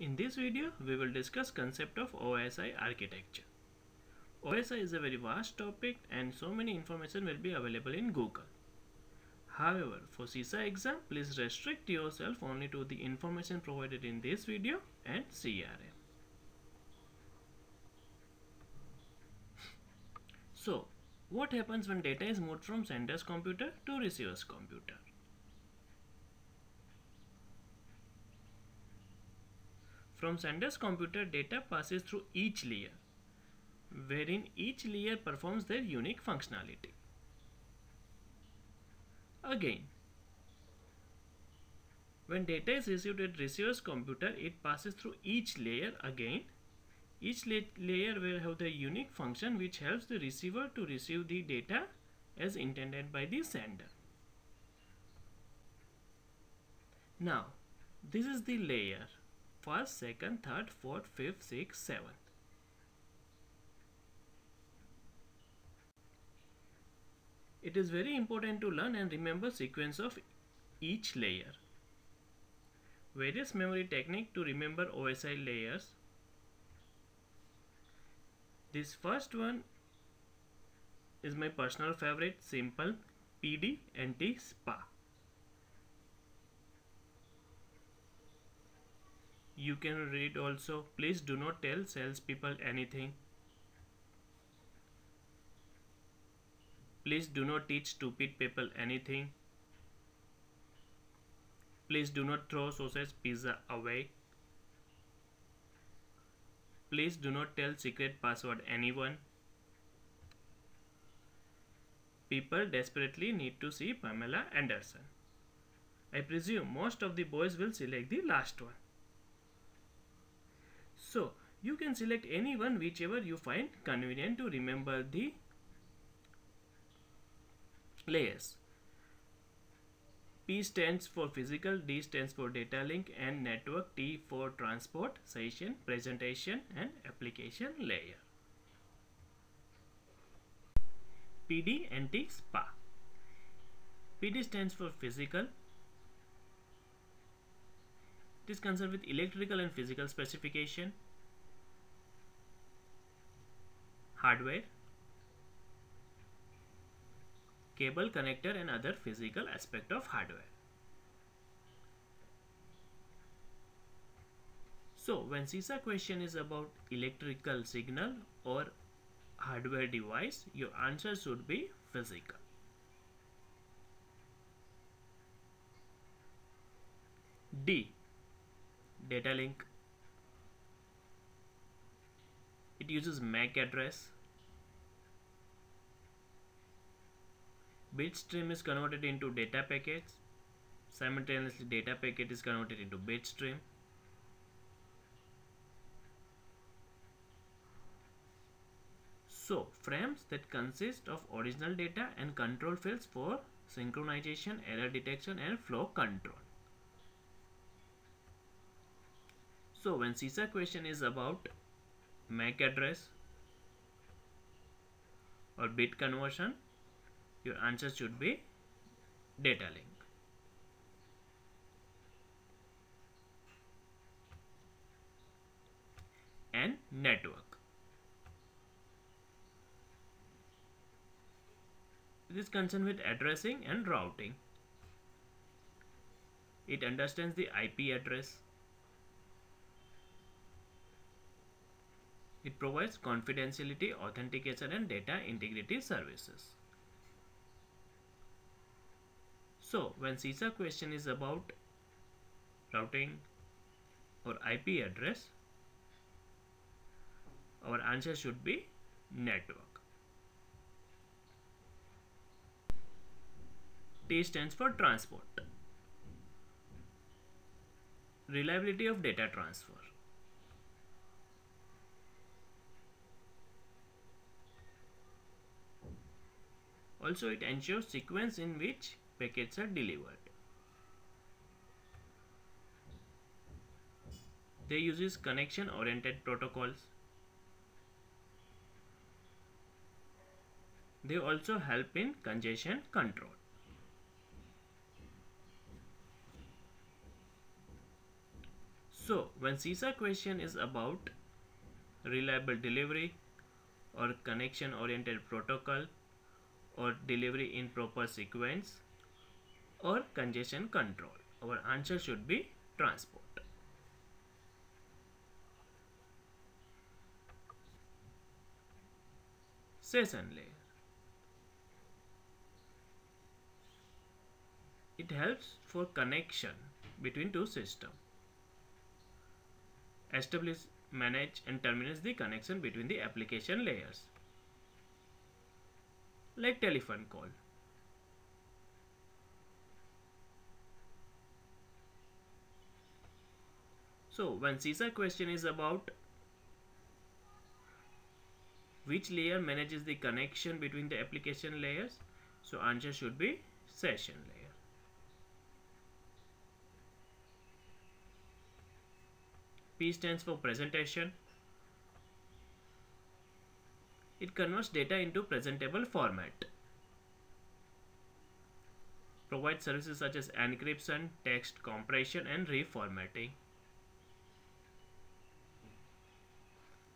In this video, we will discuss concept of OSI architecture. OSI is a very vast topic and so many information will be available in Google. However, for CISA exam, please restrict yourself only to the information provided in this video and CRM. So, what happens when data is moved from sender's computer to receiver's computer? From sender's computer, data passes through each layer, wherein each layer performs their unique functionality. Again, when data is received at receiver's computer, it passes through each layer again. Each la layer will have the unique function which helps the receiver to receive the data as intended by the sender. Now, this is the layer first, second, third, fourth, fifth, sixth, seventh. It is very important to learn and remember sequence of each layer. Various memory technique to remember OSI layers. This first one is my personal favorite simple PD NT SPA. You can read also please do not tell salespeople anything Please do not teach stupid people anything. Please do not throw sausage pizza away. Please do not tell secret password anyone. People desperately need to see Pamela Anderson. I presume most of the boys will select the last one. So, you can select any one whichever you find convenient to remember the layers. P stands for physical, D stands for data link and network, T for transport, session, presentation and application layer. PD and T SPA. PD stands for physical. It is concerned with electrical and physical specification, hardware, cable connector and other physical aspect of hardware. So when CISA question is about electrical signal or hardware device, your answer should be physical. D. Data link. It uses MAC address. Bit stream is converted into data packets. Simultaneously data packet is converted into bit stream. So frames that consist of original data and control fields for synchronization error detection and flow control so when CISA question is about MAC address or bit conversion your answer should be data link. and network. It is concerned with addressing and routing. It understands the IP address. It provides confidentiality, authentication and data integrity services. So when CISA question is about routing or IP address, our answer should be network. T stands for transport. Reliability of data transfer. Also it ensures sequence in which packets are delivered. They uses connection oriented protocols. They also help in congestion control. So when CISA question is about reliable delivery or connection oriented protocol or delivery in proper sequence or congestion control, our answer should be transport. Session layer. It helps for connection between two systems. Establish, manage and terminates the connection between the application layers. Like telephone call. So when CISA question is about which layer manages the connection between the application layers, so answer should be session layer. P stands for presentation. It converts data into presentable format. Provides services such as encryption, text compression and reformatting.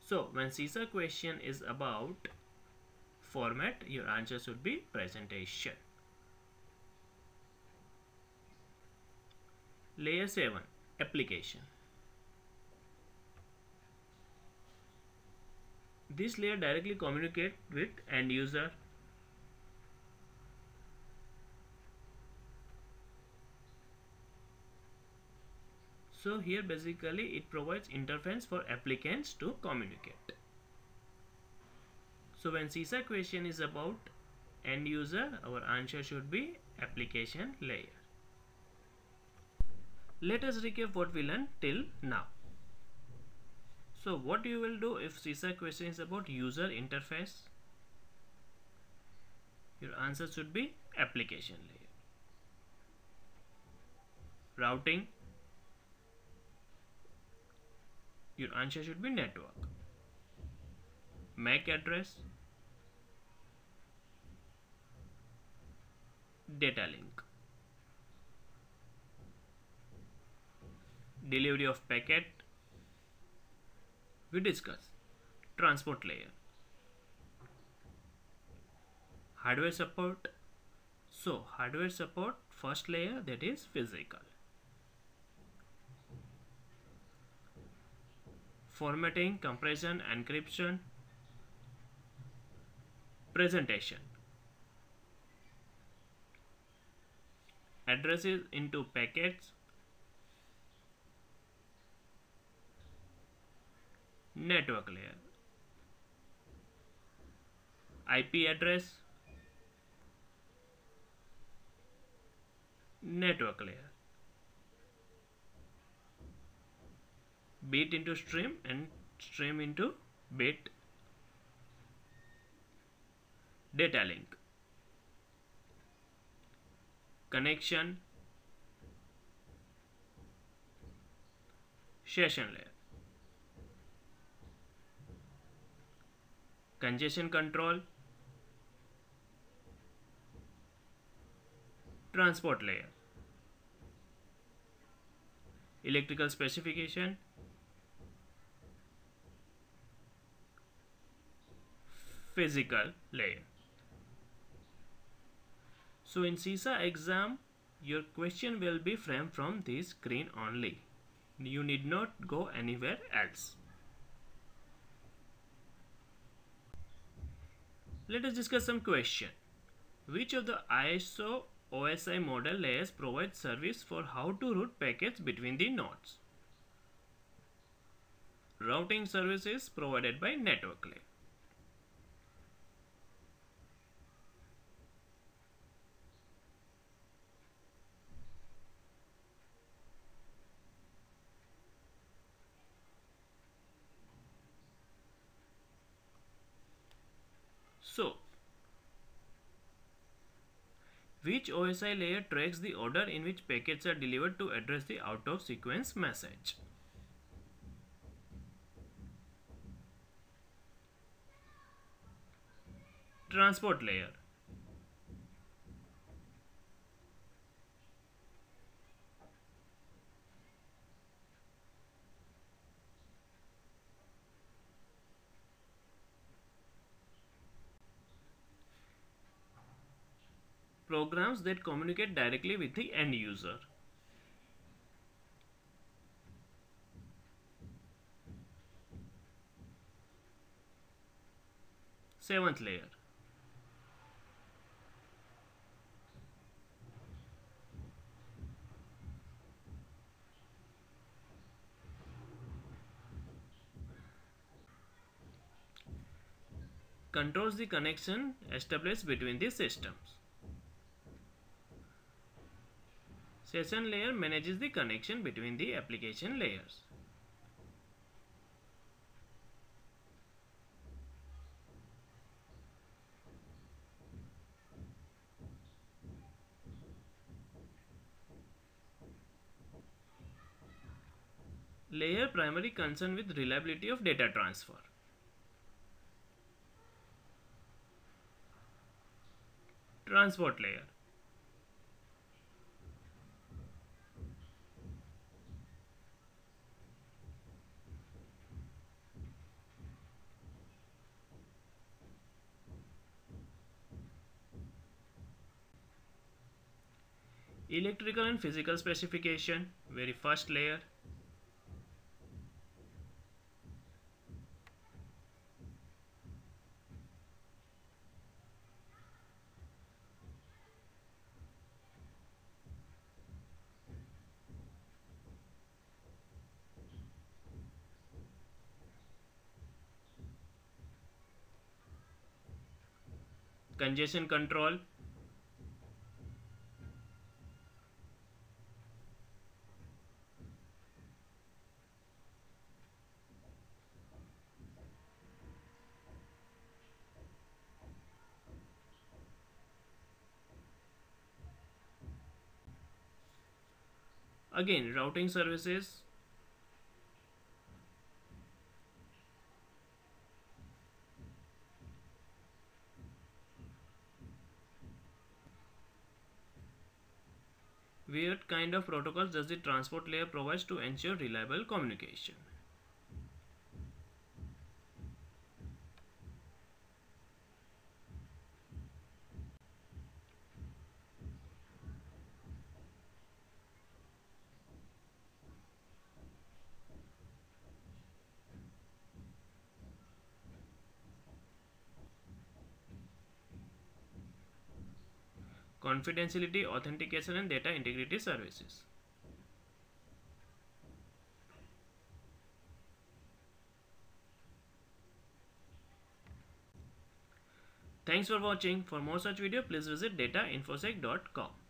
So when CISA question is about format, your answer should be presentation. Layer 7 Application This layer directly communicate with end user So here basically it provides interface for applicants to communicate. So when CISA question is about end user, our answer should be application layer. Let us recap what we learned till now. So what you will do if CISA question is about user interface? Your answer should be application layer. Routing. Your answer should be network. MAC address. Data link. Delivery of packet we discuss. Transport layer. Hardware support. So hardware support first layer that is physical. Formatting compression encryption. Presentation. Addresses into packets network layer. IP address network layer. Bit into stream and stream into bit. Data link. Connection. Session layer congestion control, transport layer, electrical specification, physical layer. So in CISA exam, your question will be framed from this screen only. You need not go anywhere else. Let us discuss some question. Which of the ISO OSI model layers provide service for how to route packets between the nodes? Routing services provided by network layer. So, which OSI layer tracks the order in which packets are delivered to address the out of sequence message? Transport layer. Programs that communicate directly with the end user. Seventh layer. controls the connection established between the systems. Session layer manages the connection between the application layers. Layer primary concern with reliability of data transfer. Transport layer. Electrical and physical specification, very first layer. congestion control again routing services What kind of protocols does the transport layer provides to ensure reliable communication? Confidentiality, authentication and data integrity services. Thanks for watching. For more such video, please visit datainfosec.com.